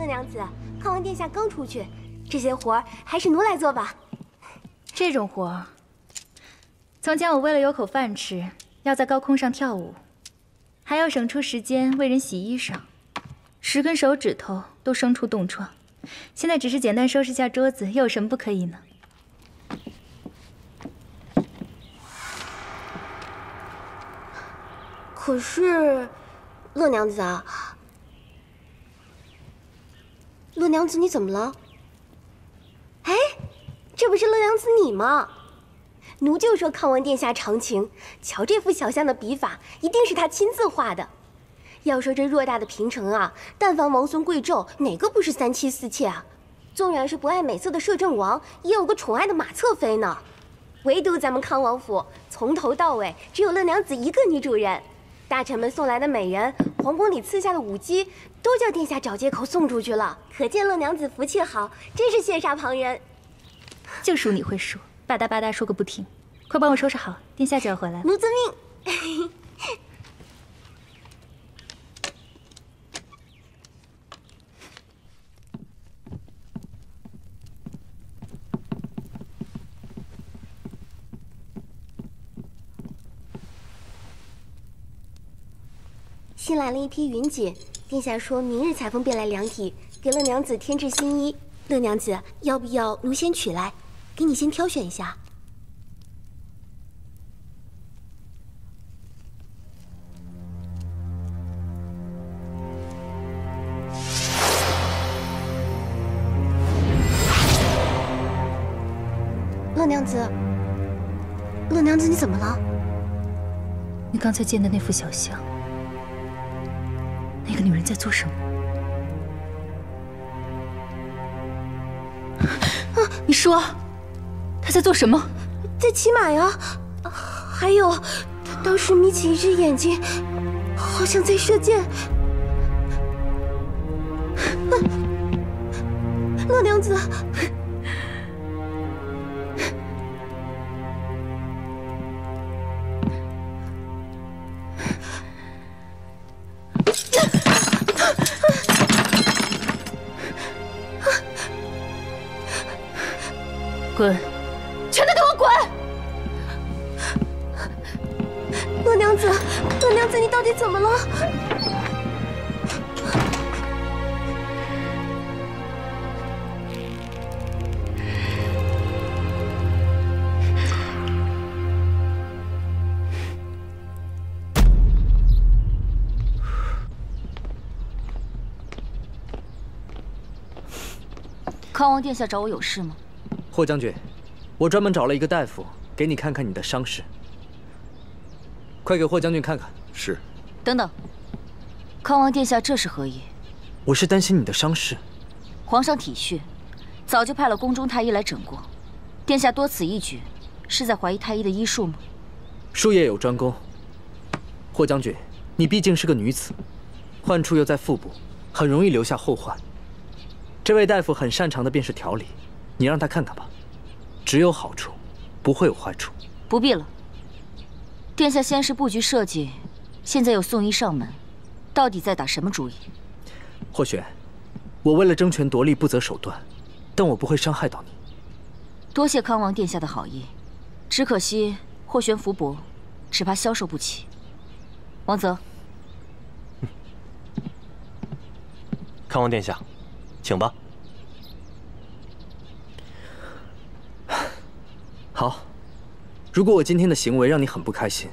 乐娘子，康王殿下刚出去，这些活儿还是奴来做吧。这种活儿，从前我为了有口饭吃，要在高空上跳舞，还要省出时间为人洗衣裳，十根手指头都生出冻疮。现在只是简单收拾下桌子，又有什么不可以呢？可是，乐娘子啊，乐娘子你怎么了？哎，这不是乐娘子你吗？奴就说康王殿下长情，瞧这幅小象的笔法，一定是他亲自画的。要说这偌大的平城啊，但凡王孙贵胄，哪个不是三妻四妾啊？纵然是不爱美色的摄政王，也有个宠爱的马侧妃呢。唯独咱们康王府，从头到尾只有乐娘子一个女主人。大臣们送来的美人，皇宫里赐下的舞姬，都叫殿下找借口送出去了。可见乐娘子福气好，真是羡煞旁人。就属你会说，吧嗒吧嗒说个不停。快帮我收拾好，殿下就要回来了。奴遵命。新来了一批云锦，殿下说明日裁缝便来量体，给乐娘子添置新衣。乐娘子，要不要奴先取来，给你先挑选一下？乐娘子，乐娘子，你怎么了？你刚才见的那幅小像。那个女人在做什么？啊！你说，她在做什么？在骑马呀！还有，她当时眯起一只眼睛，好像在射箭。乐娘子。王殿下找我有事吗？霍将军，我专门找了一个大夫，给你看看你的伤势。快给霍将军看看。是。等等，康王殿下这是何意？我是担心你的伤势。皇上体恤，早就派了宫中太医来诊过。殿下多此一举，是在怀疑太医的医术吗？术业有专攻。霍将军，你毕竟是个女子，患处又在腹部，很容易留下后患。这位大夫很擅长的便是调理。你让他看看吧，只有好处，不会有坏处。不必了。殿下先是布局设计，现在又送医上门，到底在打什么主意？霍玄，我为了争权夺利不择手段，但我不会伤害到你。多谢康王殿下的好意，只可惜霍玄福薄，只怕消受不起。王泽，康王殿下，请吧。好，如果我今天的行为让你很不开心，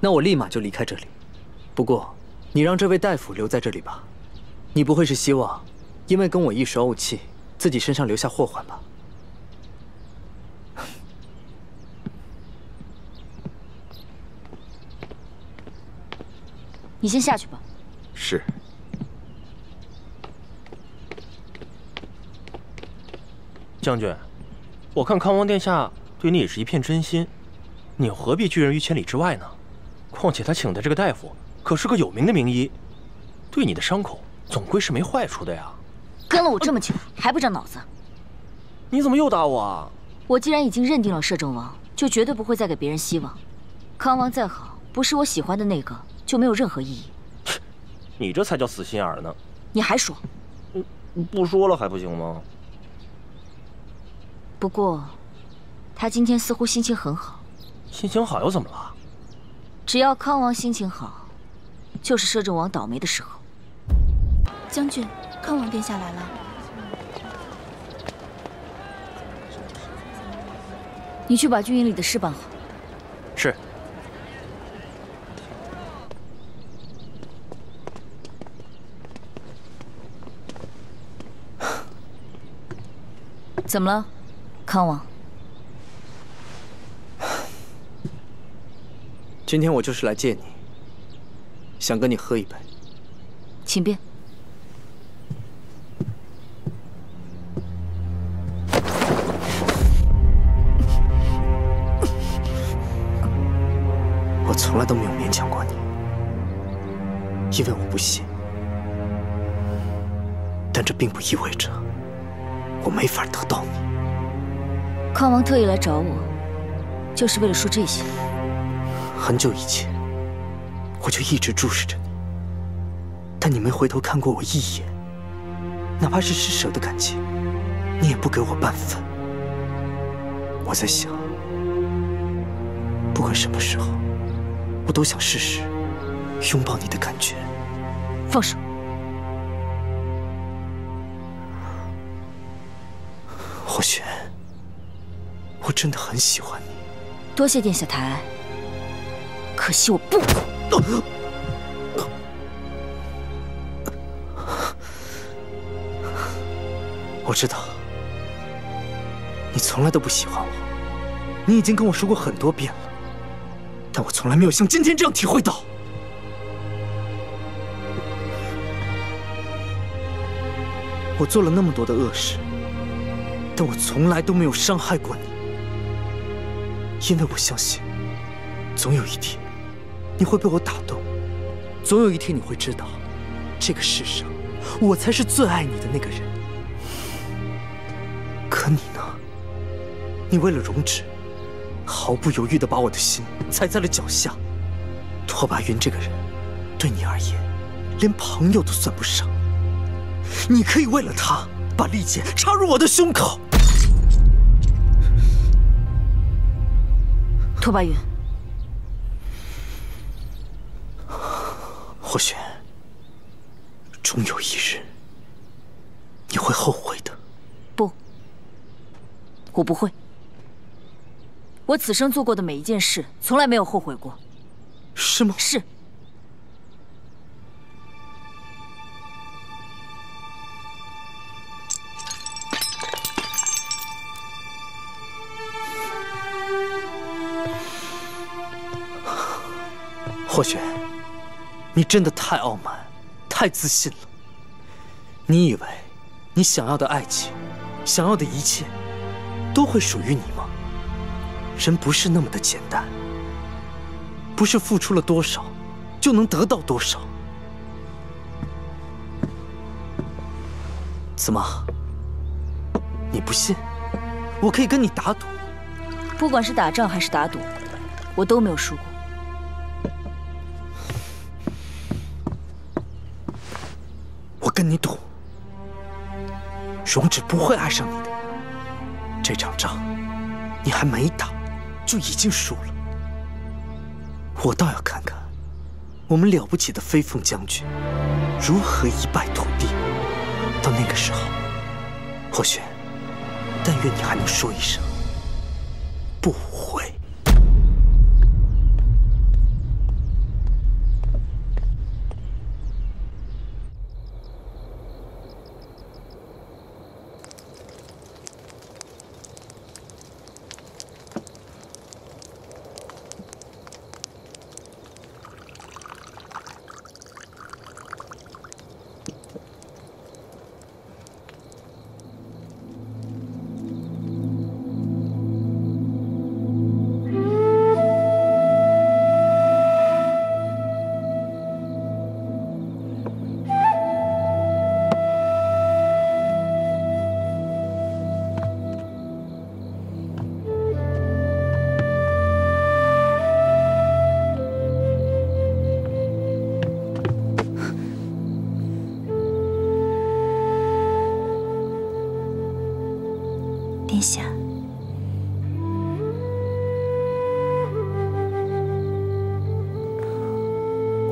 那我立马就离开这里。不过，你让这位大夫留在这里吧。你不会是希望，因为跟我一时怄气，自己身上留下祸患吧？你先下去吧。是。将军，我看康王殿下。对你也是一片真心，你又何必拒人于千里之外呢？况且他请的这个大夫可是个有名的名医，对你的伤口总归是没坏处的呀。跟了我这么久还不长脑子？你怎么又打我啊？我既然已经认定了摄政王，就绝对不会再给别人希望。康王再好，不是我喜欢的那个，就没有任何意义。你这才叫死心眼呢！你还说？不说了还不行吗？不过，他今天似乎心情很好。心情好又怎么了？只要康王心情好，就是摄政王倒霉的时候。将军，康王殿下来了。你去把军营里的事办好。是。怎么了，康王？今天我就是来见你，想跟你喝一杯。请便。我从来都没有勉强过你，因为我不信。但这并不意味着。我没法得到你。康王特意来找我，就是为了说这些。很久以前，我就一直注视着你，但你没回头看过我一眼，哪怕是施舍的感情，你也不给我半分。我在想，不管什么时候，我都想试试拥抱你的感觉。放手。真的很喜欢你。多谢殿下抬爱，可惜我不。我知道，你从来都不喜欢我，你已经跟我说过很多遍了，但我从来没有像今天这样体会到。我做了那么多的恶事。但我从来都没有伤害过你，因为我相信，总有一天，你会被我打动，总有一天你会知道，这个世上，我才是最爱你的那个人。可你呢？你为了容止，毫不犹豫地把我的心踩在了脚下。拓跋云这个人，对你而言，连朋友都算不上。你可以为了他，把利剑插入我的胸口。拓跋云，或许终有一日你会后悔的。不，我不会。我此生做过的每一件事，从来没有后悔过。是吗？是。霍玄，你真的太傲慢，太自信了。你以为你想要的爱情，想要的一切，都会属于你吗？人不是那么的简单，不是付出了多少，就能得到多少。怎么？你不信？我可以跟你打赌。不管是打仗还是打赌，我都没有输过。跟你赌，荣止不会爱上你的。这场仗，你还没打，就已经输了。我倒要看看，我们了不起的飞凤将军如何一败涂地。到那个时候，或许，但愿你还能说一声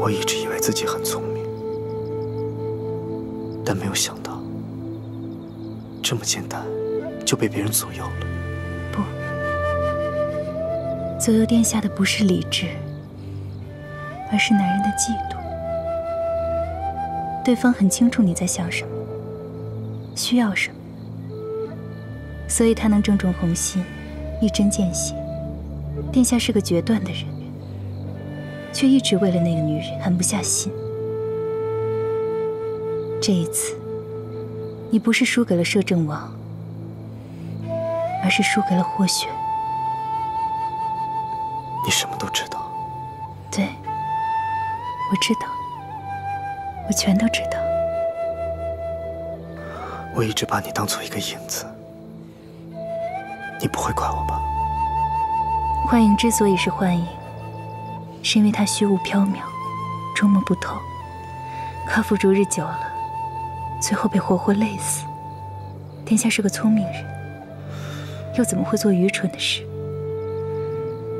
我一直以为自己很聪明，但没有想到这么简单就被别人左右了。不，左右殿下的不是理智，而是男人的嫉妒。对方很清楚你在想什么，需要什么，所以他能正中红心，一针见血。殿下是个决断的人，却一直为了那个女人狠不下心。这一次，你不是输给了摄政王，而是输给了霍玄。你什么都知道？对，我知道。我全都知道。我一直把你当做一个影子，你不会怪我吧？幻影之所以是幻影，是因为它虚无缥缈，捉摸不透。夸父逐日久了，最后被活活累死。殿下是个聪明人，又怎么会做愚蠢的事？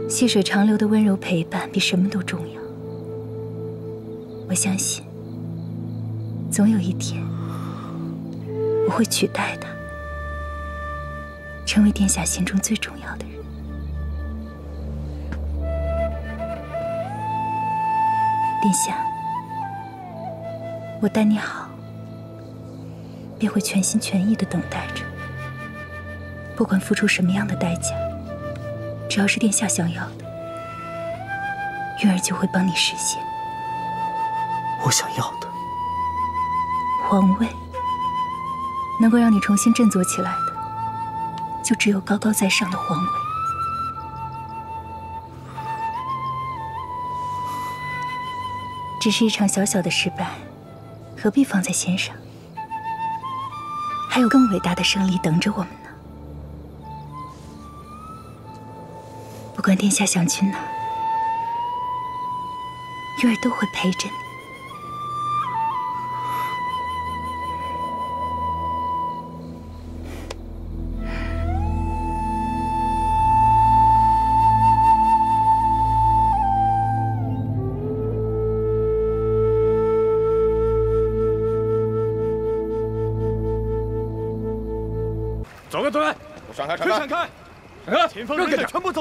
细水长流的温柔陪伴比什么都重要。我相信。总有一天，我会取代他，成为殿下心中最重要的人。殿下，我待你好，便会全心全意的等待着。不管付出什么样的代价，只要是殿下想要的，月儿就会帮你实现。我想要的。皇位能够让你重新振作起来的，就只有高高在上的皇位。只是一场小小的失败，何必放在心上？还有更伟大的胜利等着我们呢。不管殿下想去哪，月儿都会陪着你。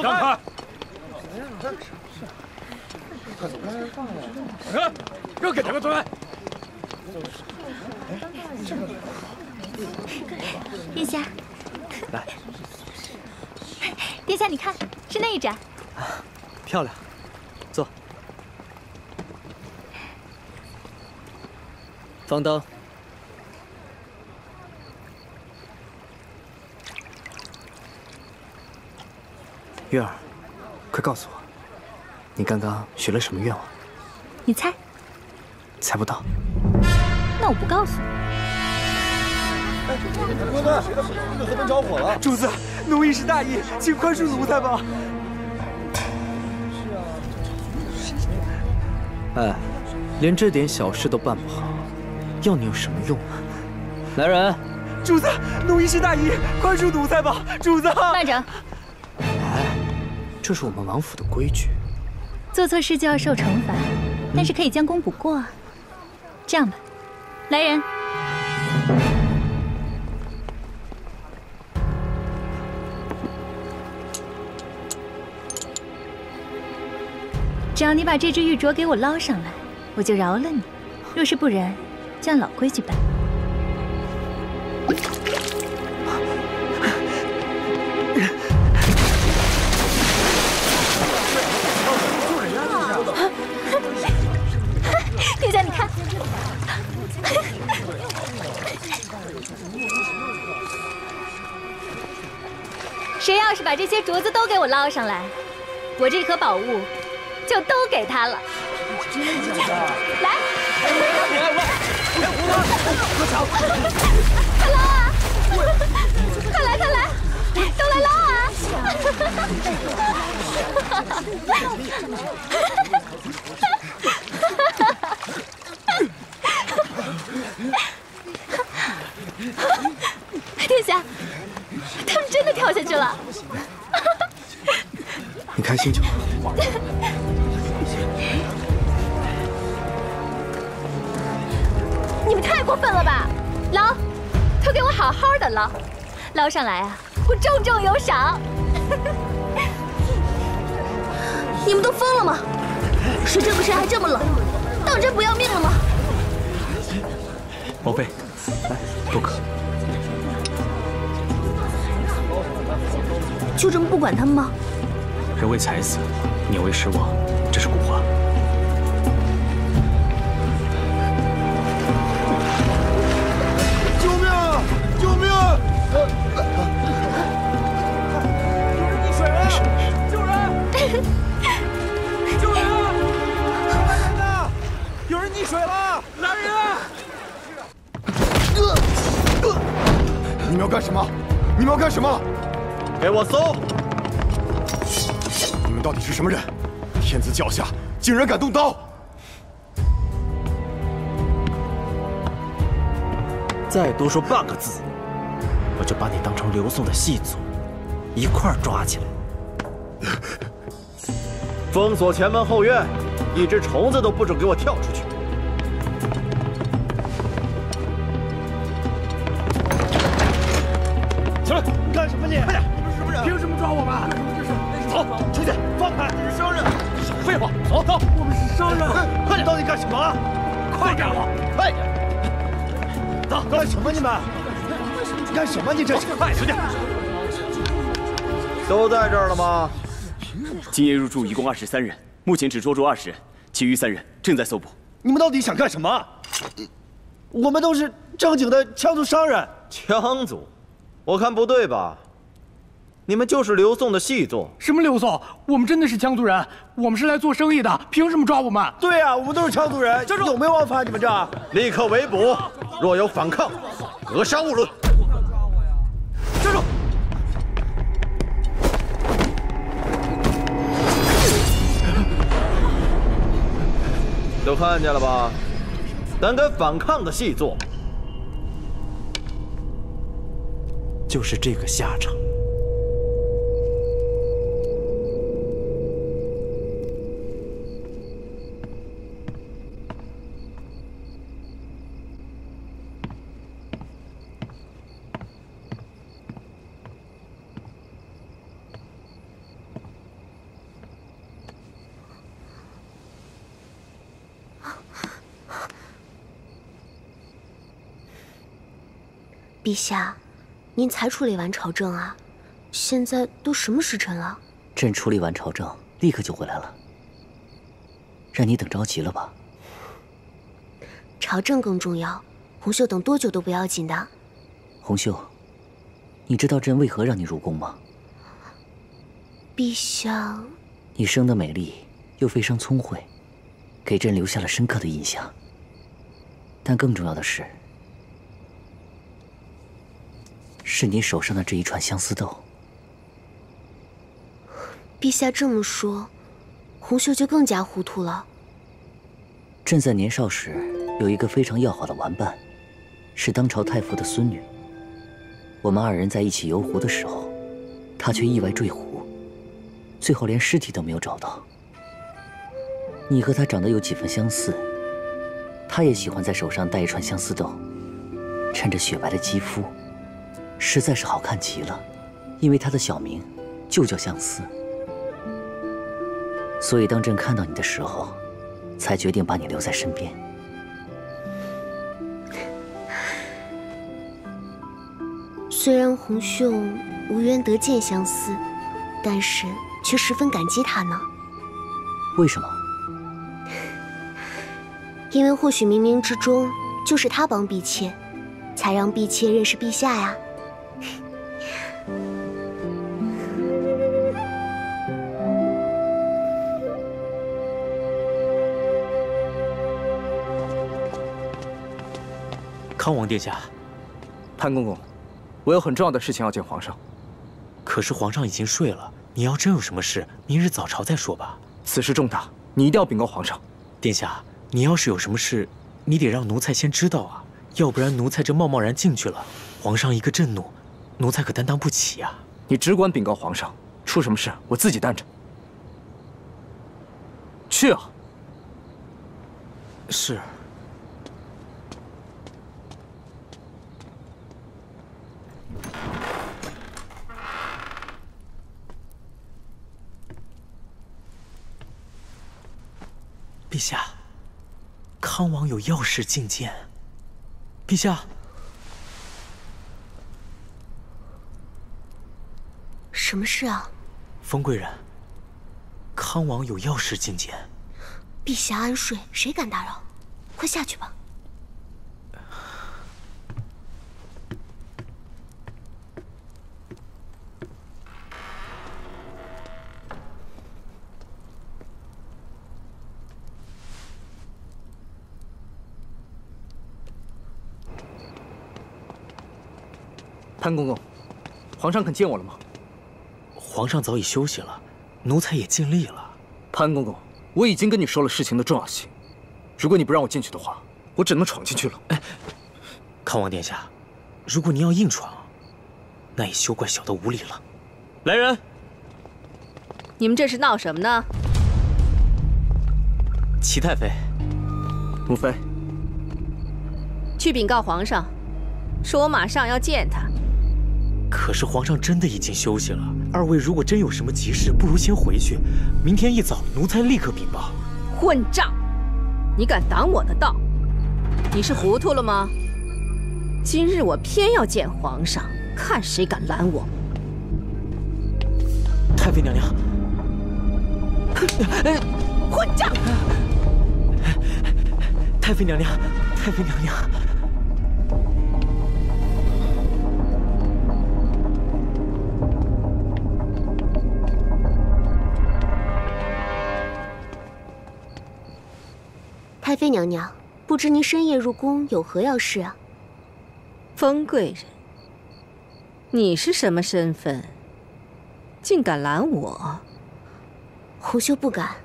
走开！快走！让给他们走开！殿下，来。殿下，你看，是那一盏。漂亮，坐。方灯。月儿，快告诉我，你刚刚许了什么愿望？你猜。猜不到。那我不告诉你。哥哥，这个河边着火了！主子，奴一时大意，请宽恕奴才吧。哎，连这点小事都办不好，要你有什么用啊？来人！主子，奴一时大意，宽恕奴才吧。主子，慢着。这是我们王府的规矩，做错事就要受惩罚，但是可以将功补过啊。这样吧，来人，只要你把这只玉镯给我捞上来，我就饶了你；若是不然，就按老规矩办。要是把这些镯子都给我捞上来，我这颗宝物就都给他了。真的来，快捞啊！快来快来，都来捞啊！殿下，他们。真的跳下去了。你开心就好。你们太过分了吧！捞，都给我好好的捞，捞上来啊，我重重有赏。你们都疯了吗？水这么深还这么冷，当真不要命了吗？王妃，来，不可。就这么不管他们吗？人为财死，鸟为食亡，这是古话。救命！啊！救命！有人溺水了！救人！救人！来人呐！有人溺水了！来人啊！你们要干什么？你们要干什么？给我搜！到底是什么人？天子脚下竟然敢动刀！再多说半个字，我就把你当成刘宋的细作，一块儿抓起来。封锁前门后院，一只虫子都不准给我跳出们？干什么你这是？快出去！都在这儿了吗？今夜入住一共二十三人，目前只捉住二十人，其余三人正在搜捕。你们到底想干什么？我们都是正经的羌族商人。羌族？我看不对吧？你们就是刘宋的细作？什么刘宋？我们真的是羌族人，我们是来做生意的，凭什么抓我们？对呀、我们都是羌族人。有没有王法？你们这立刻围捕！若有反抗，格杀勿论。站住！都看见了吧？胆敢反抗的细作，就是这个下场。陛下，您才处理完朝政啊？现在都什么时辰了？朕处理完朝政，立刻就回来了。让你等着急了吧？朝政更重要，红袖等多久都不要紧的。红袖，你知道朕为何让你入宫吗？陛下，你生得美丽，又非常聪慧，给朕留下了深刻的印象。但更重要的是，是你手上的这一串相思豆。陛下这么说，红袖就更加糊涂了。朕在年少时有一个非常要好的玩伴，是当朝太傅的孙女。我们二人在一起游湖的时候，她却意外坠湖，最后连尸体都没有找到。你和她长得有几分相似，她也喜欢在手上戴一串相思豆，衬着雪白的肌肤，实在是好看极了。因为他的小名就叫相思，所以当朕看到你的时候，才决定把你留在身边。虽然红袖无缘得见相思，但是却十分感激他呢。为什么？因为或许冥冥之中就是他帮婢妾，才让婢妾认识陛下呀。康王殿下，潘公公，我有很重要的事情要见皇上。可是皇上已经睡了，你要真有什么事，明日早朝再说吧。此事重大，你一定要禀告皇上。殿下，你要是有什么事，你得让奴才先知道啊，要不然奴才这贸贸然进去了，皇上一个震怒，奴才可担当不起呀。你只管禀告皇上，出什么事我自己担着。去啊！是。陛下，康王有要事觐见。陛下，什么事啊？冯贵人，康王有要事觐见。陛下安睡，谁敢打扰？快下去吧。潘公公，皇上肯见我了吗？皇上早已休息了，奴才也尽力了。潘公公，我已经跟你说了事情的重要性。如果你不让我进去的话，我只能闯进去了。哎，康王殿下，如果您要硬闯，那也休怪小的无礼了。来人！你们这是闹什么呢？齐太妃，母妃，去禀告皇上，说我马上要见他。可是皇上真的已经休息了。二位如果真有什么急事，不如先回去。明天一早，奴才立刻禀报。混账！你敢挡我的道？你是糊涂了吗？今日我偏要见皇上，看谁敢拦我！太妃娘娘，混账！太妃娘娘，太妃娘娘。太妃娘娘，不知您深夜入宫有何要事啊？封贵人，你是什么身份？竟敢拦我？胡修不敢，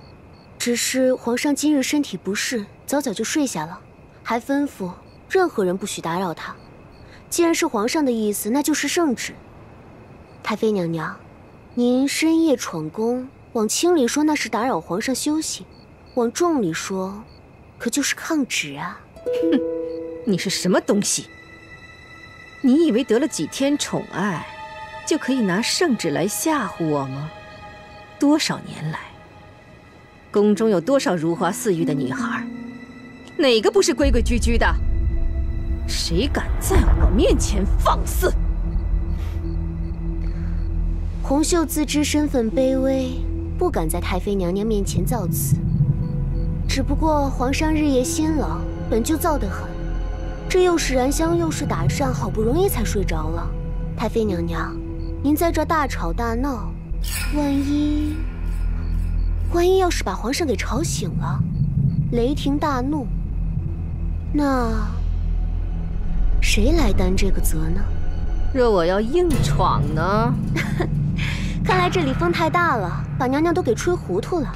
只是皇上今日身体不适，早早就睡下了，还吩咐任何人不许打扰他。既然是皇上的意思，那就是圣旨。太妃娘娘，您深夜闯宫，往轻里说那是打扰皇上休息，往重里说。可就是抗旨啊！哼，你是什么东西？你以为得了几天宠爱，就可以拿圣旨来吓唬我吗？多少年来，宫中有多少如花似玉的女孩，哪个不是规规矩矩的？谁敢在我面前放肆？红袖自知身份卑微，不敢在太妃娘娘面前造次。只不过皇上日夜辛劳，本就燥得很，这又是燃香又是打扇，好不容易才睡着了。太妃娘娘，您在这大吵大闹，万一万一要是把皇上给吵醒了，雷霆大怒，那谁来担这个责呢？若我要硬闯呢？看来这里风太大了，把娘娘都给吹糊涂了。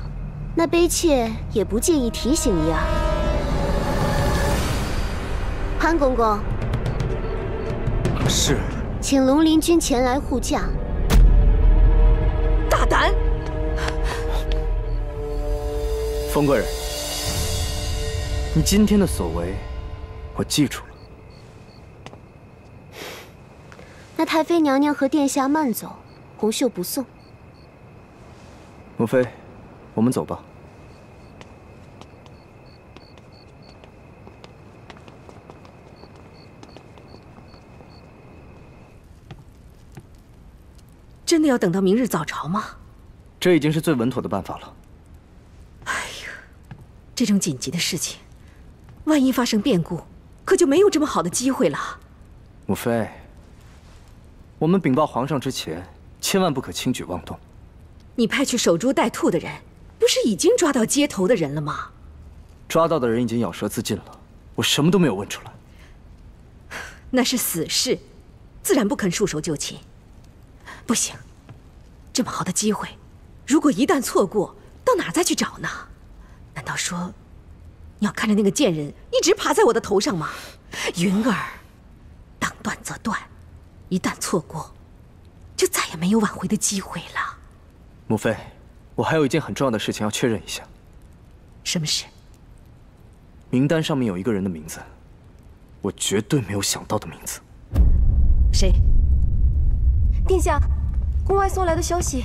那卑妾也不介意提醒一二。潘公公，是，请龙鳞君前来护驾。大胆！封贵人，你今天的所为，我记住了。那太妃娘娘和殿下慢走，红袖不送。母妃。我们走吧。真的要等到明日早朝吗？这已经是最稳妥的办法了。哎呀，这种紧急的事情，万一发生变故，可就没有这么好的机会了。母妃，我们禀报皇上之前，千万不可轻举妄动。你派去守株待兔的人。不是已经抓到接头的人了吗？抓到的人已经咬舌自尽了，我什么都没有问出来。那是死士，自然不肯束手就擒。不行，这么好的机会，如果一旦错过，到哪再去找呢？难道说，你要看着那个贱人一直爬在我的头上吗？云儿，当断则断，一旦错过，就再也没有挽回的机会了。母妃，我还有一件很重要的事情要确认一下。什么事？名单上面有一个人的名字，我绝对没有想到的名字。谁？殿下，宫外送来的消息。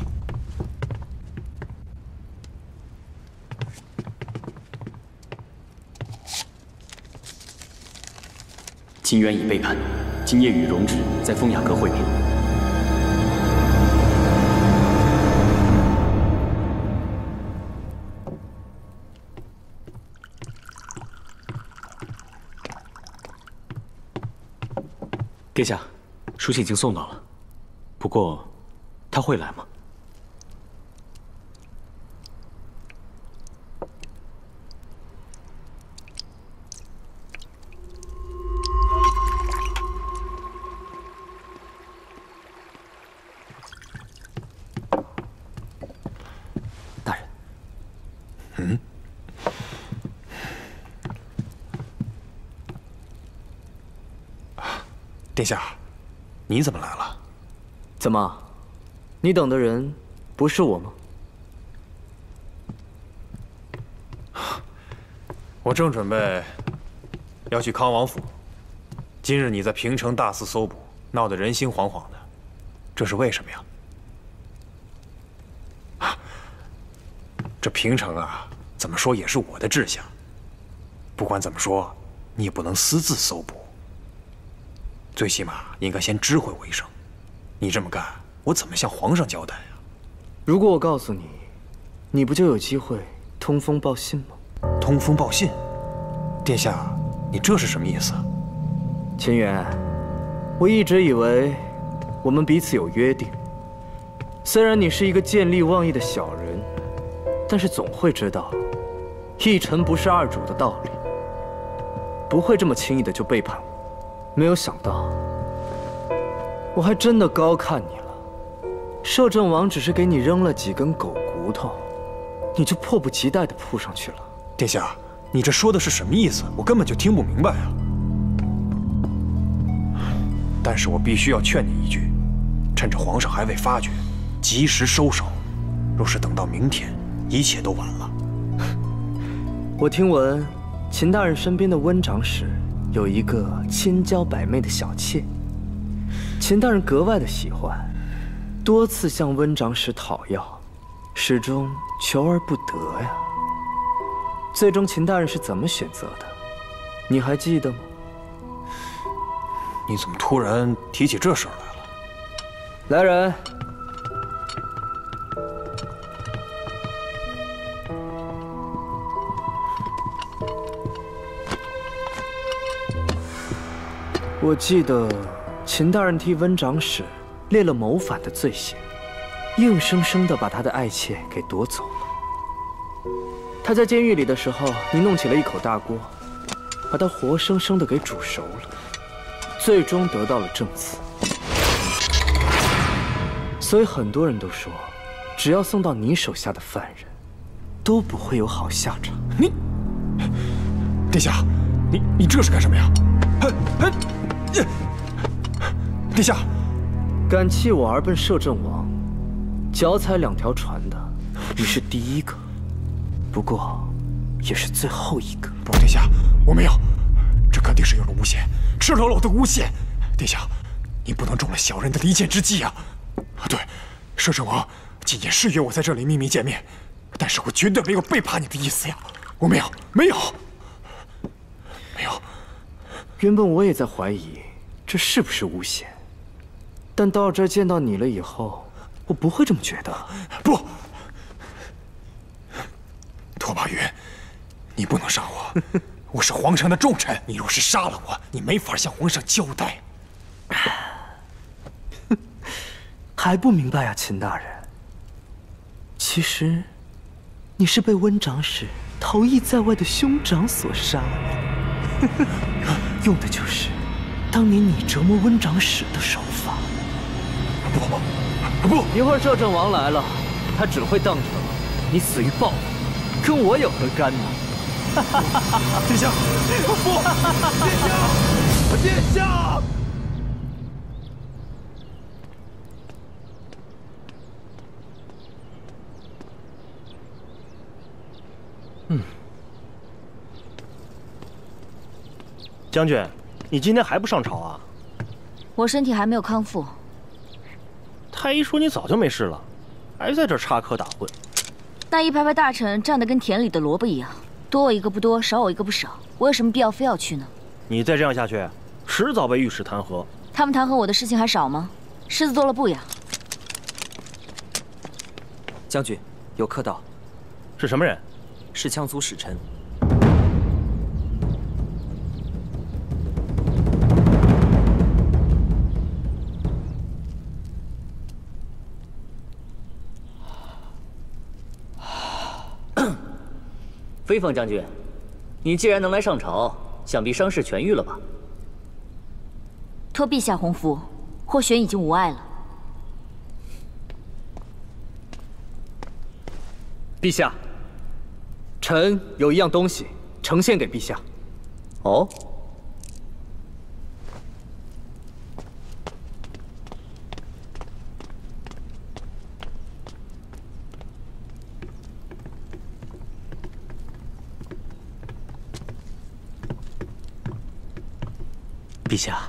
秦渊已背叛，今夜与荣植在风雅阁会面。殿下，书信已经送到了，不过他会来吗？大人殿下，你怎么来了？怎么，你等的人不是我吗？我正准备要去康王府。今日你在平城大肆搜捕，闹得人心惶惶的，这是为什么呀？这平城啊，怎么说也是我的志向。不管怎么说，你也不能私自搜捕。最起码应该先知会我一声，你这么干，我怎么向皇上交代呀？如果我告诉你，你不就有机会通风报信吗？通风报信，殿下，你这是什么意思？秦远，我一直以为我们彼此有约定。虽然你是一个见利忘义的小人，但是总会知道一臣不是二主的道理，不会这么轻易的就背叛我。没有想到，我还真的高看你了。摄政王只是给你扔了几根狗骨头，你就迫不及待地扑上去了。殿下，你这说的是什么意思？我根本就听不明白啊！但是我必须要劝你一句：趁着皇上还未发觉，及时收手。若是等到明天，一切都晚了。我听闻，秦大人身边的温长史。有一个千娇百媚的小妾，秦大人格外的喜欢，多次向温长史讨要，始终求而不得呀。最终秦大人是怎么选择的？你还记得吗？你怎么突然提起这事儿来了？来人！我记得秦大人替温长史列了谋反的罪行，硬生生的把他的爱妾给夺走了。他在监狱里的时候，你弄起了一口大锅，把他活生生的给煮熟了，最终得到了正死。所以很多人都说，只要送到你手下的犯人，都不会有好下场。你，殿下，你你这是干什么呀？殿下，敢弃我而奔摄政王，脚踩两条船的，你是第一个，不过也是最后一个。不，殿下，我没有，这肯定是有人诬陷，赤裸裸的诬陷。殿下，你不能中了小人的离间之计啊！啊，对，摄政王今夜是约我在这里秘密见面，但是我绝对没有背叛你的意思呀，我没有，没有，没有。原本我也在怀疑这是不是诬陷，但到这儿见到你了以后，我不会这么觉得。不，拓跋云，你不能杀我，我是皇上的重臣。你若是杀了我，你没法向皇上交代。还不明白啊，秦大人。其实，你是被温长史逃逸在外的兄长所杀。用的就是当年你折磨温长史的手法。不不，一会儿摄政王来了，他只会当成你死于暴，跟我有何干呢？殿下，不，殿下，殿下。嗯，将军，你今天还不上朝啊？我身体还没有康复。太医说你早就没事了，还在这插科打诨。那一排排大臣站得跟田里的萝卜一样，多我一个不多，少我一个不少，我有什么必要非要去呢？你再这样下去，迟早被御史弹劾。他们弹劾我的事情还少吗？虱子多了不痒。将军，有客到。是什么人？是羌族使臣。飞凤将军，你既然能来上朝，想必伤势痊愈了吧？托陛下洪福，霍玄已经无碍了。陛下，臣有一样东西呈现给陛下。哦。陛下，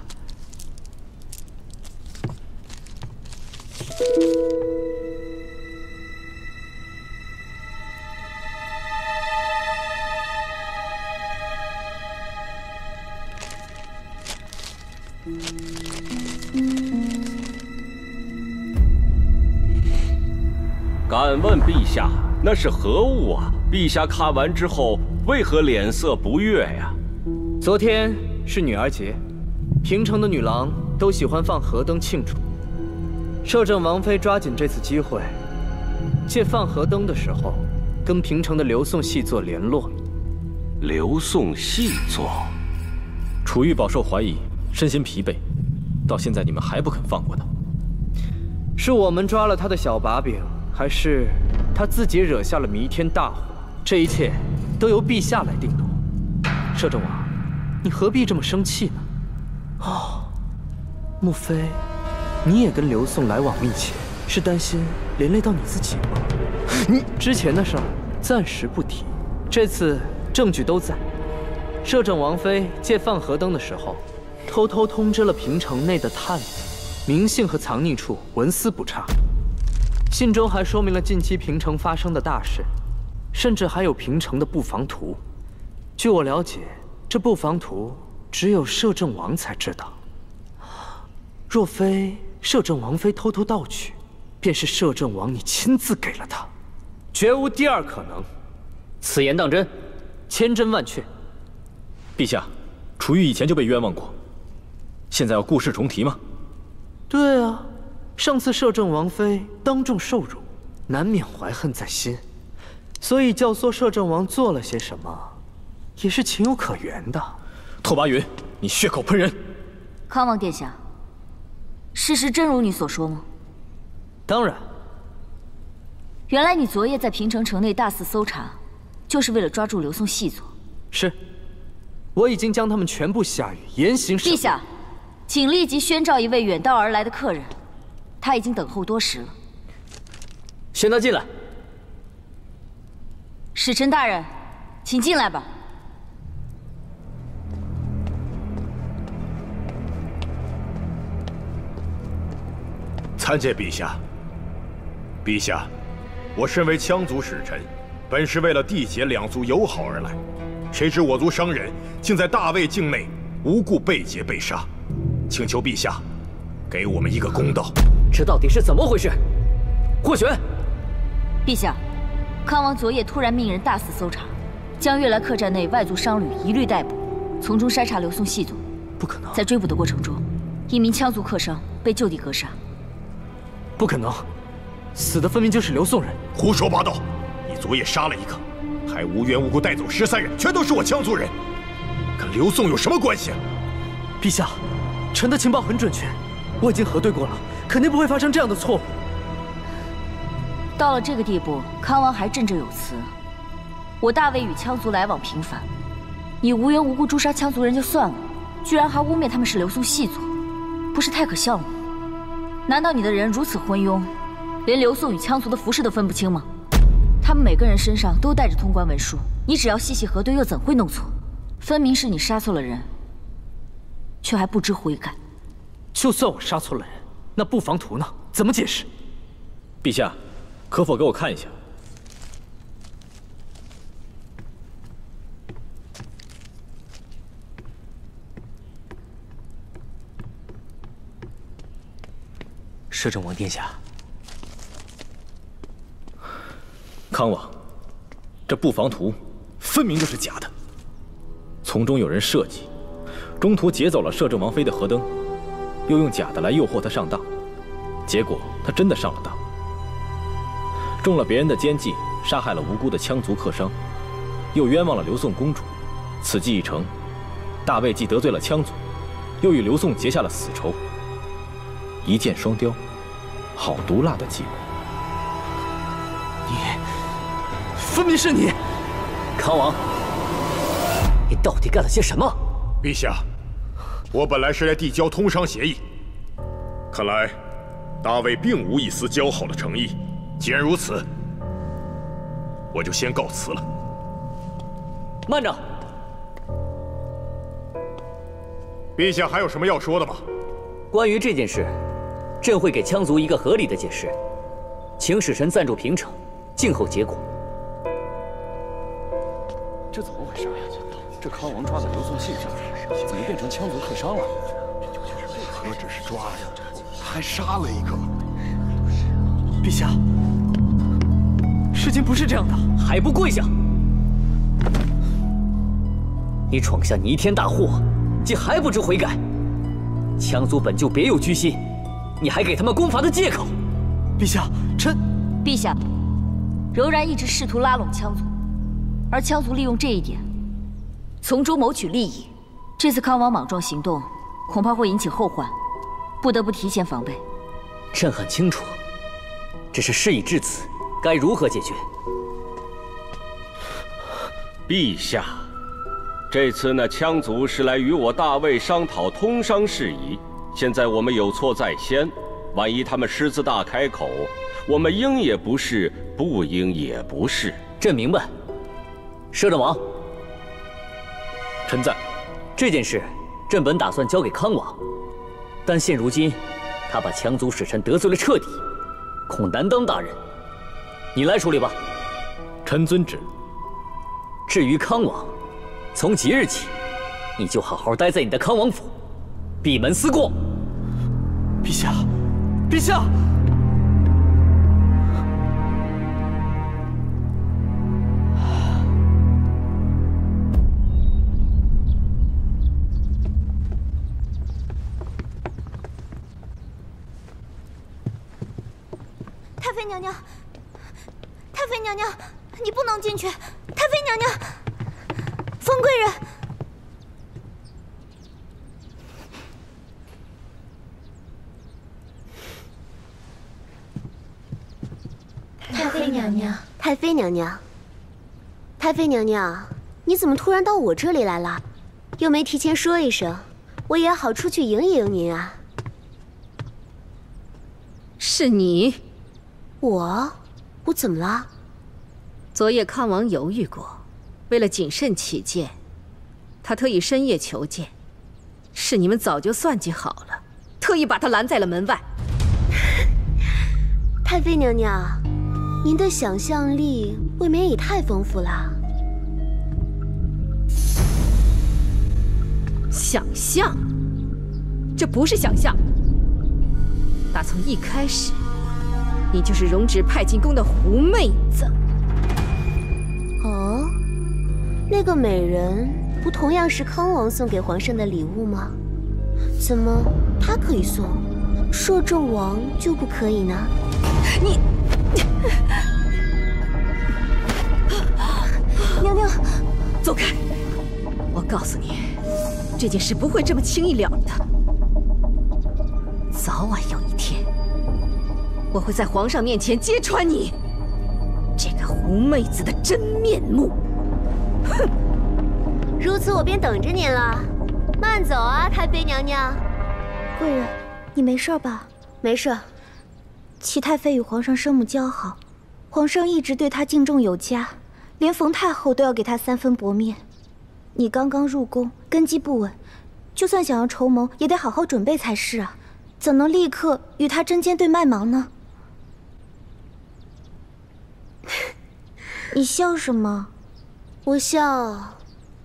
敢问陛下，那是何物啊？陛下看完之后，为何脸色不悦呀？昨天是女儿节。平城的女郎都喜欢放河灯庆祝。摄政王妃抓紧这次机会，借放河灯的时候，跟平城的刘宋细作联络。刘宋细作，楚玉饱受怀疑，身心疲惫，到现在你们还不肯放过他。是我们抓了他的小把柄，还是他自己惹下了弥天大祸？这一切都由陛下来定夺。摄政王，你何必这么生气呢？哦，莫非你也跟刘宋来往密切，是担心连累到你自己吗？你之前的事儿暂时不提，这次证据都在。摄政王妃借放河灯的时候，偷偷通知了平城内的探子，明信和藏匿处纹丝不差。信中还说明了近期平城发生的大事，甚至还有平城的布防图。据我了解，这布防图。只有摄政王才知道。若非摄政王妃偷偷盗取，便是摄政王你亲自给了他，绝无第二可能。此言当真？千真万确。陛下，楚玉以前就被冤枉过，现在要故事重提吗？对啊，上次摄政王妃当众受辱，难免怀恨在心，所以教唆摄政王做了些什么，也是情有可原的。拓跋云，你血口喷人！康王殿下，事实真如你所说吗？当然。原来你昨夜在平城城内大肆搜查，就是为了抓住刘宋细作。是，我已经将他们全部下狱，严刑审。陛下，请立即宣召一位远道而来的客人，他已经等候多时了。宣他进来。使臣大人，请进来吧。参见陛下。陛下，我身为羌族使臣，本是为了缔结两族友好而来，谁知我族商人竟在大魏境内无故被劫被杀，请求陛下给我们一个公道。这到底是怎么回事？霍玄，陛下，康王昨夜突然命人大肆搜查，将悦来客栈内外族商旅一律逮捕，从中筛查刘宋细作。不可能！在追捕的过程中，一名羌族客商被就地格杀。不可能，死的分明就是刘宋人。胡说八道！你昨夜杀了一个，还无缘无故带走十三人，全都是我羌族人，跟刘宋有什么关系？陛下，臣的情报很准确，我已经核对过了，肯定不会发生这样的错误。到了这个地步，康王还振振有词。我大魏与羌族来往频繁，你无缘无故诛杀羌族人就算了，居然还污蔑他们是刘宋细作，不是太可笑了吗？难道你的人如此昏庸，连刘宋与羌族的服饰都分不清吗？他们每个人身上都带着通关文书，你只要细细核对，又怎会弄错？分明是你杀错了人，却还不知悔改。就算我杀错了人，那布防图呢？怎么解释？陛下，可否给我看一下？摄政王殿下，康王，这布防图分明就是假的。从中有人设计，中途劫走了摄政王妃的河灯，又用假的来诱惑她上当，结果她真的上了当，中了别人的奸计，杀害了无辜的羌族客商，又冤枉了刘宋公主。此计一成，大卫既得罪了羌族，又与刘宋结下了死仇。一箭双雕，好毒辣的计谋！你，分明是你，康王，你到底干了些什么？陛下，我本来是来递交通商协议，看来大卫并无一丝交好的诚意。既然如此，我就先告辞了。慢着，陛下还有什么要说的吗？关于这件事。朕会给羌族一个合理的解释，请使臣暂住平城，静候结果。这怎么回事呀？这康王抓的刘宋信上，怎么变成羌族客商了？何止是抓呀，还杀了一个！陛下，事情不是这样的，还不跪下！你闯下弥天大祸，竟还不知悔改！羌族本就别有居心。你还给他们攻伐的借口，陛下，臣。陛下，柔然一直试图拉拢羌族，而羌族利用这一点，从中谋取利益。这次康王莽撞行动，恐怕会引起后患，不得不提前防备。朕很清楚，只是事已至此，该如何解决？陛下，这次那羌族是来与我大魏商讨通商事宜。现在我们有错在先，万一他们狮子大开口，我们应也不是，不应也不是。朕明白。摄政王，臣在。这件事，朕本打算交给康王，但现如今，他把羌族使臣得罪了彻底，恐难当大人。你来处理吧。臣遵旨。至于康王，从即日起，你就好好待在你的康王府。闭门思过。陛下，陛下！太妃娘娘，太妃娘娘，你不能进去！太妃娘娘，冯贵人。娘娘，太妃娘娘，太妃娘娘，你怎么突然到我这里来了？又没提前说一声，我也好出去迎一迎您啊。是你，我，我怎么了？昨夜康王犹豫过，为了谨慎起见，他特意深夜求见。是你们早就算计好了，特意把他拦在了门外。太妃娘娘。您的想象力未免也太丰富了。想象？这不是想象。打从一开始，你就是容止派进宫的狐妹子。哦，那个美人不同样是康王送给皇上的礼物吗？怎么她可以送，摄政王就不可以呢？你。娘娘，走开！我告诉你，这件事不会这么轻易了的。早晚有一天，我会在皇上面前揭穿你这个狐媚子的真面目。哼！如此，我便等着您了。慢走啊，太妃娘娘。贵人，你没事吧？没事。齐太妃与皇上生母交好，皇上一直对她敬重有加，连冯太后都要给她三分薄面。你刚刚入宫，根基不稳，就算想要筹谋，也得好好准备才是啊！怎能立刻与她针尖对麦芒呢？你笑什么？我笑，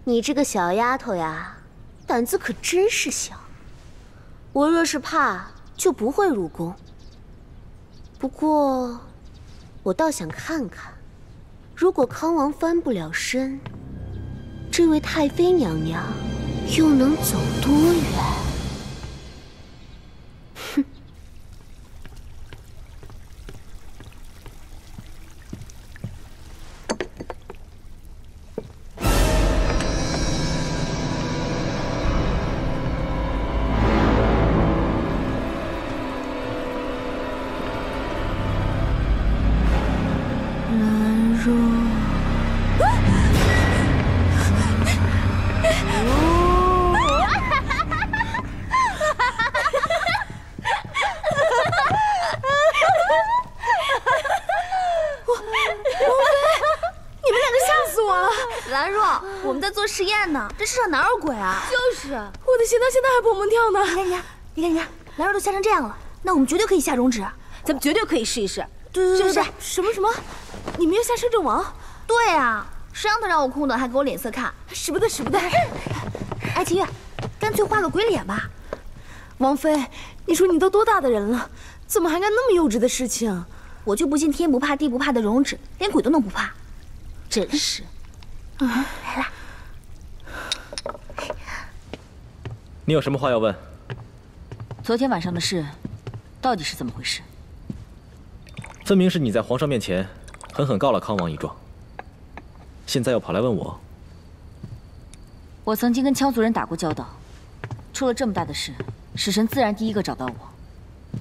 你这个小丫头呀，胆子可真是小。我若是怕，就不会入宫。不过，我倒想看看，如果康王翻不了身，这位太妃娘娘又能走多远？呢？这世上哪有鬼啊？就是，我的心脏现在还蹦蹦跳呢。你看你看，你看你看，兰若都吓成这样了，那我们绝对可以下容止，咱们绝对可以试一试。对对对，什么什么？你们要下摄政王？对啊，谁让他让我空等，还给我脸色看？使不得，使不得！哎，秦月，干脆画个鬼脸吧。王妃，你说你都多大的人了，怎么还干那么幼稚的事情？我就不信天不怕地不怕的容止，连鬼都能不怕，真是。啊，来了。你有什么话要问？昨天晚上的事，到底是怎么回事？分明是你在皇上面前狠狠告了康王一状，现在又跑来问我。我曾经跟羌族人打过交道，出了这么大的事，使臣自然第一个找到我。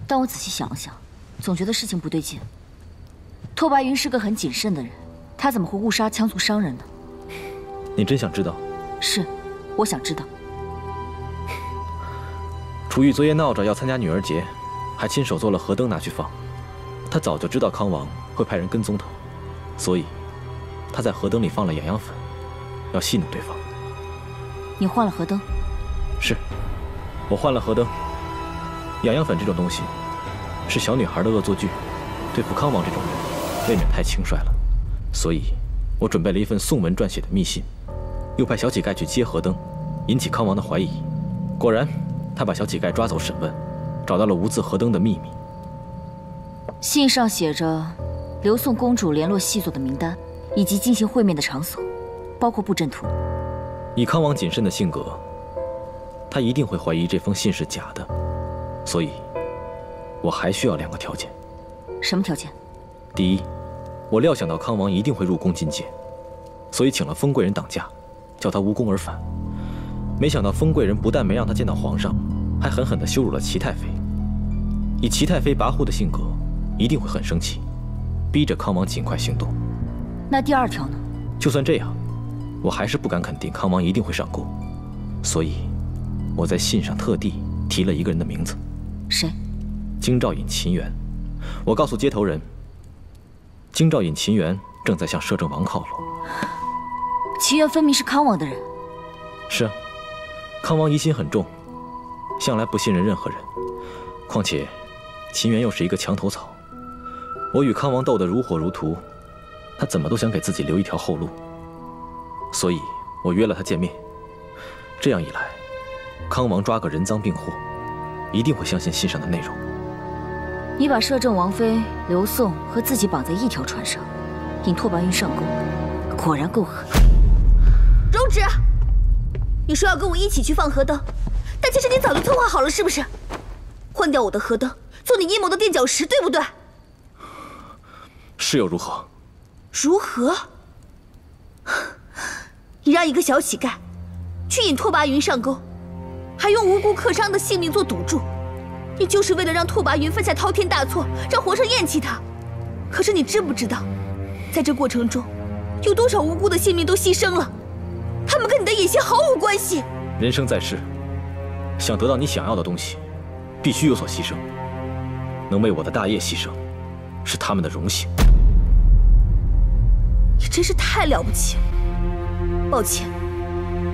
但我仔细想了想，总觉得事情不对劲。拓跋云是个很谨慎的人，他怎么会误杀羌族商人呢？你真想知道？是，我想知道。楚玉昨夜闹着要参加女儿节，还亲手做了河灯拿去放。他早就知道康王会派人跟踪他，所以他在河灯里放了痒痒粉，要戏弄对方。你换了河灯？是，我换了河灯。痒痒粉这种东西，是小女孩的恶作剧，对付康王这种人，未免太轻率了。所以，我准备了一份宋文撰写的密信，又派小乞丐去接河灯，引起康王的怀疑。果然。他把小乞丐抓走审问，找到了无字河灯的秘密。信上写着，刘宋公主联络细作的名单，以及进行会面的场所，包括布阵图。以康王谨慎的性格，他一定会怀疑这封信是假的。所以，我还需要两个条件。什么条件？第一，我料想到康王一定会入宫觐见，所以请了封贵人挡驾，叫他无功而返。没想到封贵人不但没让他见到皇上，还狠狠地羞辱了齐太妃。以齐太妃跋扈的性格，一定会很生气，逼着康王尽快行动。那第二条呢？就算这样，我还是不敢肯定康王一定会上钩。所以，我在信上特地提了一个人的名字。谁？京兆尹秦元。我告诉接头人，京兆尹秦元正在向摄政王靠拢。秦元分明是康王的人。是啊。康王疑心很重，向来不信任任何人。况且，秦元又是一个墙头草。我与康王斗得如火如荼，他怎么都想给自己留一条后路。所以，我约了他见面。这样一来，康王抓个人赃并获，一定会相信信上的内容。你把摄政王妃刘宋和自己绑在一条船上，引拓跋云上钩，果然够狠。容止。你说要跟我一起去放河灯，但其实你早就策划好了，是不是？换掉我的河灯，做你阴谋的垫脚石，对不对？是又如何？如何？你让一个小乞丐去引拓跋云上钩，还用无辜客商的性命做赌注，你就是为了让拓跋云犯下滔天大错，让皇上厌弃他。可是你知不知道，在这过程中，有多少无辜的性命都牺牲了？他们跟你的野心毫无关系。人生在世，想得到你想要的东西，必须有所牺牲。能为我的大业牺牲，是他们的荣幸。你真是太了不起了。抱歉，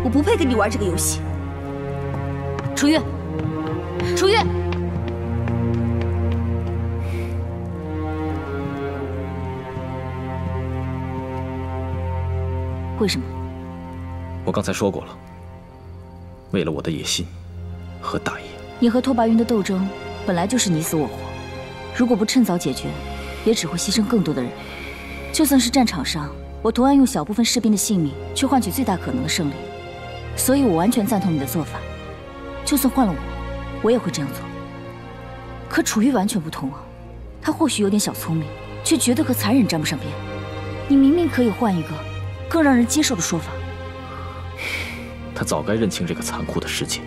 我不配跟你玩这个游戏。楚月，楚月，为什么？我刚才说过了，为了我的野心和大业。你和拓跋云的斗争本来就是你死我活，如果不趁早解决，也只会牺牲更多的人。就算是战场上，我同样用小部分士兵的性命去换取最大可能的胜利，所以我完全赞同你的做法。就算换了我，我也会这样做。可楚玉完全不同啊，他或许有点小聪明，却绝对和残忍沾不上边。你明明可以换一个更让人接受的说法。他早该认清这个残酷的世界。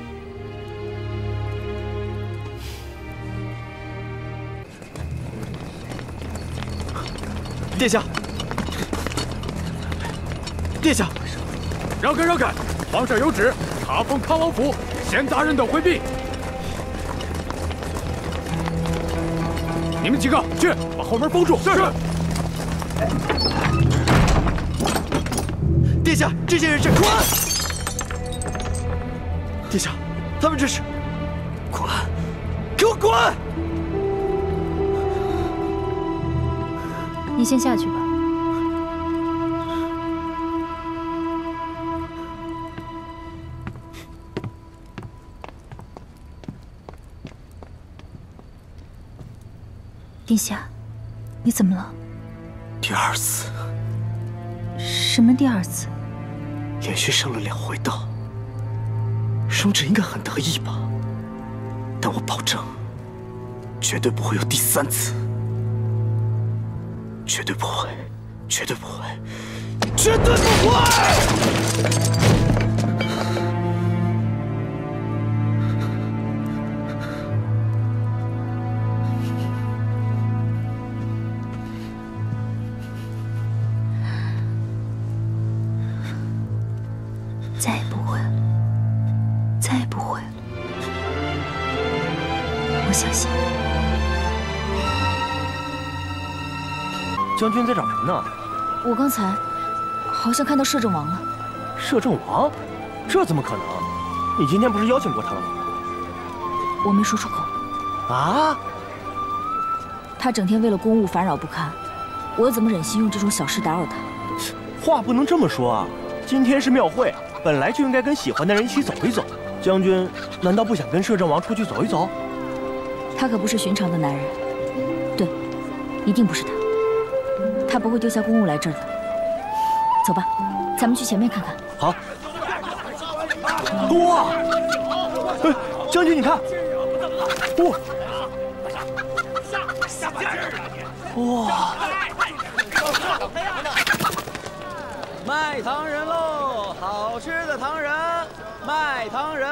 殿下，殿下，让开让开！皇上有旨，查封康王府，闲杂人等回避。你们几个去把后门封住。是。殿下，这些人是滚！殿下，他们这是滚！给我滚！你先下去吧。殿下，你怎么了？第二次。什么第二次？连续上了两回道，圣旨应该很得意吧？但我保证，绝对不会有第三次。绝对不会，绝对不会，绝对不会！将军在找什么呢？我刚才好像看到摄政王了。摄政王？这怎么可能？你今天不是邀请过他了吗？我没说出口。啊？他整天为了公务烦扰不堪，我又怎么忍心用这种小事打扰他？话不能这么说啊！今天是庙会，本来就应该跟喜欢的人一起走一走。将军难道不想跟摄政王出去走一走？他可不是寻常的男人，对，一定不是他。不会丢下公务来这儿的。走吧，咱们去前面看看。好。哇！将军，你看，哇！哇！卖糖人喽，好吃的糖人，卖糖人，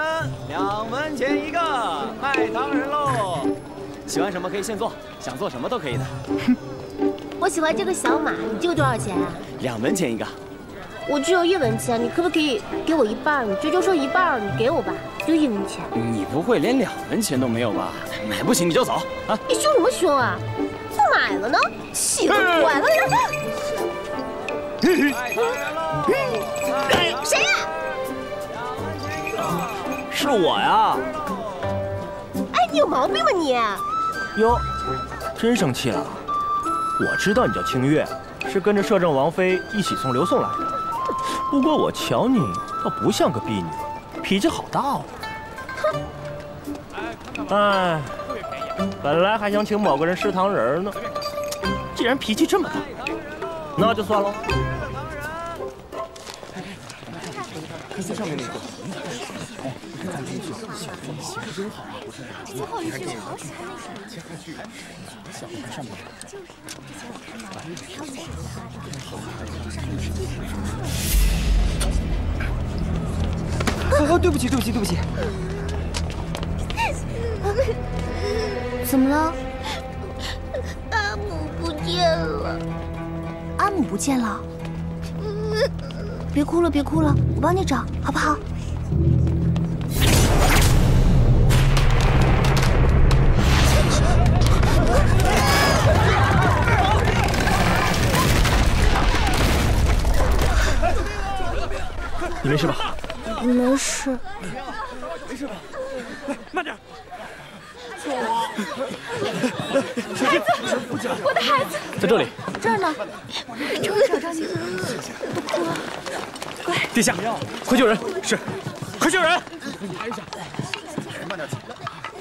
两文钱一个，卖糖人喽。喜欢什么可以现做，想做什么都可以的。哼我喜欢这个小马，你这个多少钱啊？两文钱一个。我只有一文钱，你可不可以给我一半？你这就说一半，你给我吧，就一文钱。你不会连两文钱都没有吧？买不起你就走啊！你凶什么凶啊？不买了呢？气都坏了！谁呀？是我呀！哎，你有毛病吧你？哟，真生气了。我知道你叫清月，是跟着摄政王妃一起送刘宋来的。不过我瞧你倒不像个婢女，脾气好大哦。哼！哎，本来还想请某个人吃糖人呢，既然脾气这么大，那就算了。看最上面那个，看咱进去，洗的真好啊！不是，最后一句小看上面。就是之前我看到，他们说上面。对不起，对不起，对不起。怎么了？阿母不见了。阿母不见了。别哭了，别哭了，我帮你找，好不好？你没事吧？没事。没事吧？慢点！救我！孩子，我的孩子在这里。这儿呢，这会找着你。不哭了，乖。殿下，快救人！是，快救人！慢点，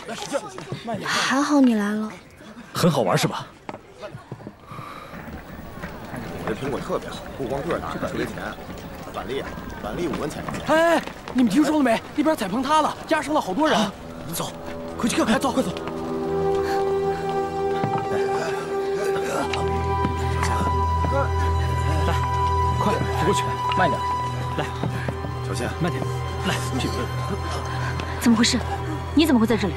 来使劲，慢点。还好你来了。很好玩是吧？我这苹果特别好，不光个大，还特别甜。板栗，板栗五文钱一斤。哎，你们听说了没？那边彩棚塌了，压伤了好多人。走，快去看看。走，快走。来，快扶过去，慢一点。来，小心，慢点。来，去。怎么回事？你怎么会在这里？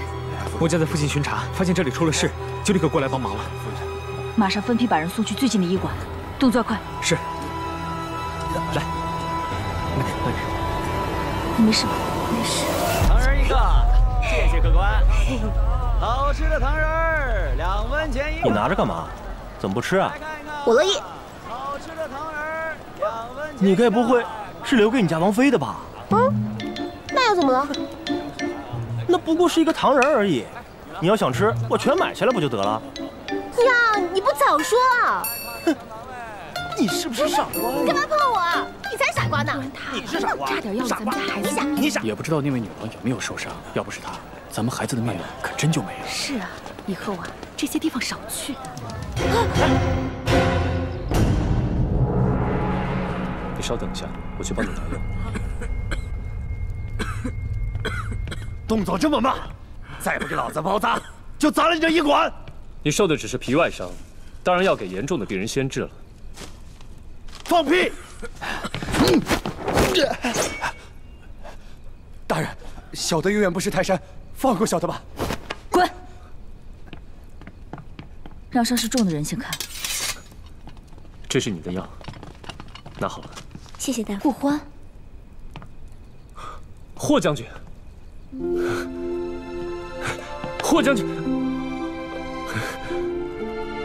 我家在附近巡查，发现这里出了事，就立刻过来帮忙了。马上分批把人送去最近的医馆，动作要快。是。来，慢点，慢点。你没事吧？没事。糖人一个，谢谢客官。好吃的糖人两文钱一个。你拿着干嘛？怎么不吃啊？我乐意。好吃的糖人两文钱。你该不会是留给你家王妃的吧？嗯，那又怎么了？那不过是一个糖人而已。你要想吃，我全买下来不就得了？呀，你不早说啊！哼，你是不是傻瓜？你干嘛碰我啊？你才傻瓜呢！你是傻瓜，差点要了咱们家孩子。你傻。也不知道那位女王有没有受伤。要不是她，咱们孩子的命可真就没了。是啊，以后啊，这些地方少去。你稍等一下，我去帮你调药。动作这么慢，再不给老子包扎，就砸了你这医馆！你受的只是皮外伤，当然要给严重的病人先治了。放屁！大人，小的永远不识泰山，放过小的吧。滚！让伤势重的人先看。这是你的药，拿好了。谢谢大夫。不欢。霍将军。霍将军，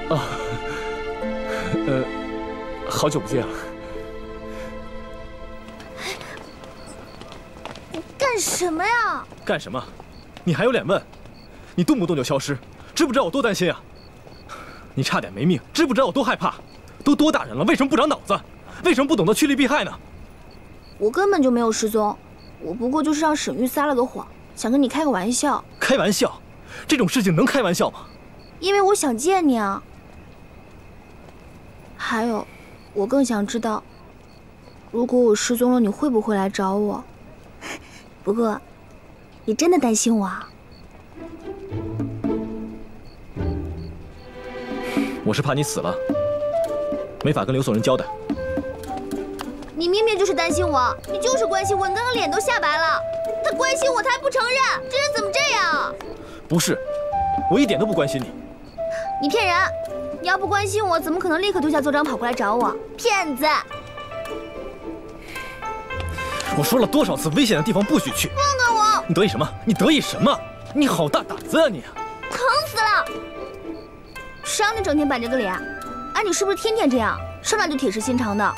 啊，呃，好久不见啊！你干什么呀？干什么？你还有脸问？你动不动就消失，知不知道我多担心啊？你差点没命，知不知道我多害怕？都多大人了，为什么不长脑子？为什么不懂得趋利避害呢？我根本就没有失踪，我不过就是让沈玉撒了个谎。想跟你开个玩笑，开玩笑，这种事情能开玩笑吗？因为我想见你啊。还有，我更想知道，如果我失踪了，你会不会来找我？不过，你真的担心我啊？我是怕你死了，没法跟刘宋人交代。你明明就是担心我，你就是关心我，你刚刚脸都吓白了。他关心我，他还不承认，这人怎么这样？不是，我一点都不关心你。你骗人！你要不关心我，怎么可能立刻丢下奏章跑过来找我？骗子！我说了多少次，危险的地方不许去。放开我！你得意什么？你得意什么？你好大胆子啊你！疼死了！谁让你整天板着个脸？哎，你是不是天天这样？上来就铁石心肠的？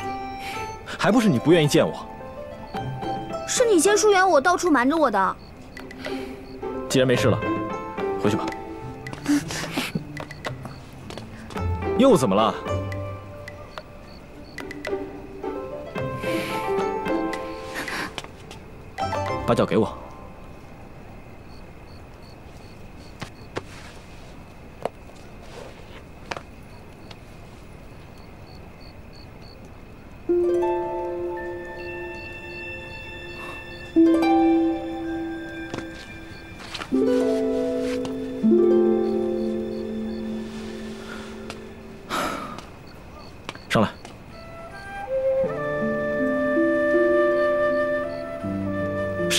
还不是你不愿意见我。是你先疏远我，到处瞒着我的。既然没事了，回去吧。又怎么了？把脚给我。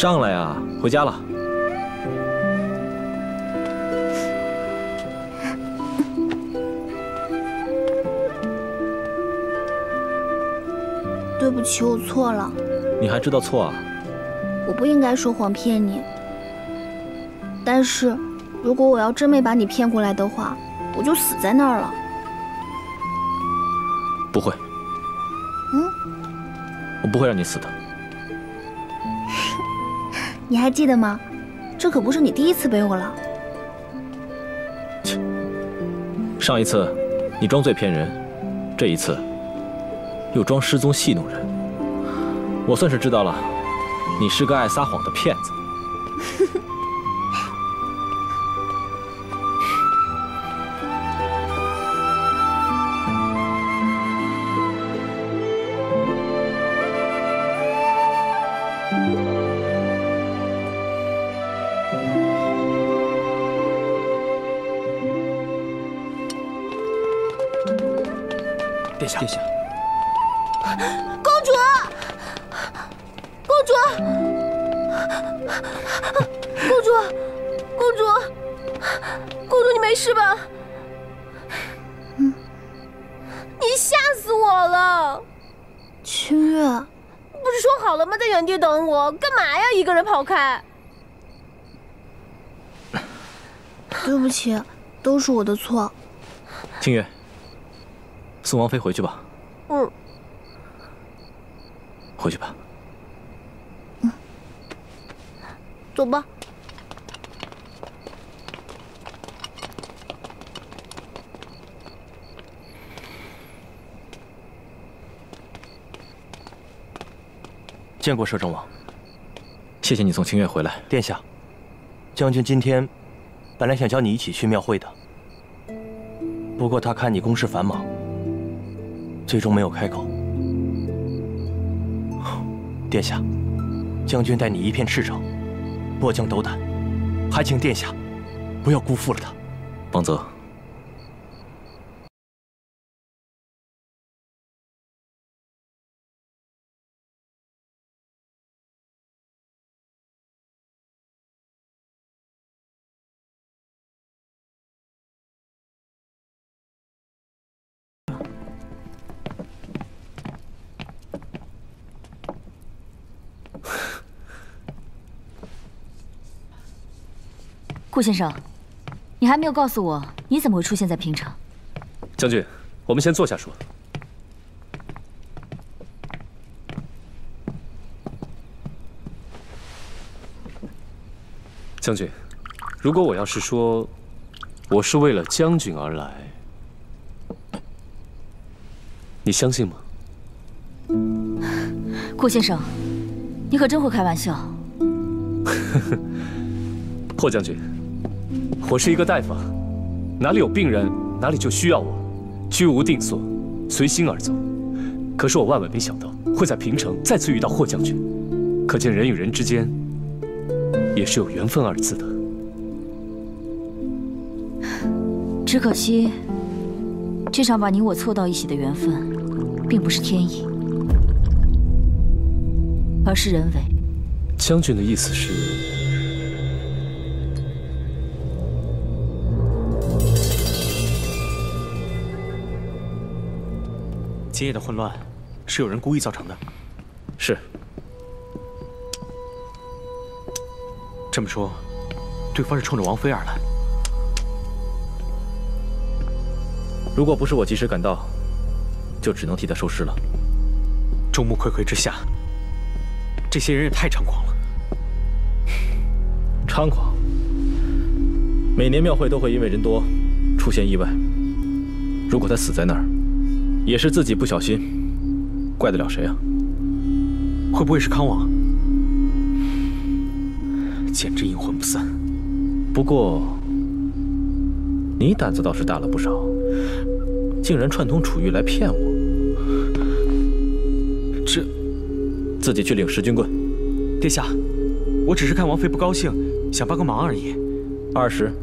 上来呀！回家了。对不起，我错了。你还知道错啊？我不应该说谎骗你。但是，如果我要真没把你骗过来的话，我就死在那儿了。不会，嗯，我不会让你死的。你还记得吗？这可不是你第一次背我了。切上一次你装醉骗人，这一次又装失踪戏弄人，我算是知道了，你是个爱撒谎的骗子。公主，公主，公主，你没事吧？嗯你吓死我了！清月，不是说好了吗？在原地等我，干嘛呀？一个人跑开？对不起，都是我的错。清月，送王妃回去吧。嗯，回去吧。走吧。见过摄政王，谢谢你从清月回来。殿下，将军今天本来想叫你一起去庙会的，不过他看你公事繁忙，最终没有开口。殿下，将军待你一片赤诚，末将斗胆，还请殿下不要辜负了他。王泽，顾先生，你还没有告诉我你怎么会出现在平城？将军，我们先坐下说。将军，如果我要是说我是为了将军而来，你相信吗？顾先生，你可真会开玩笑。霍将军，我是一个大夫，哪里有病人，哪里就需要我，居无定所，随心而走。可是我万万没想到会在平城再次遇到霍将军，可见人与人之间也是有缘分二字的。只可惜，这场把你我凑到一起的缘分，并不是天意，而是人为。将军的意思是？今夜的混乱是有人故意造成的。是。这么说，对方是冲着王妃而来。如果不是我及时赶到，就只能替他收尸了。众目睽睽之下，这些人也太猖狂了。猖狂？每年庙会都会因为人多出现意外。如果他死在那儿，也是自己不小心，怪得了谁啊？会不会是康王？简直阴魂不散。不过，你胆子倒是大了不少，竟然串通楚玉来骗我。这，自己去领十军棍。殿下，我只是看王妃不高兴，想帮个忙而已。二十。是。